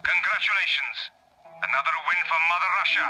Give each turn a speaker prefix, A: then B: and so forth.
A: Congratulations. Another win for Mother Russia.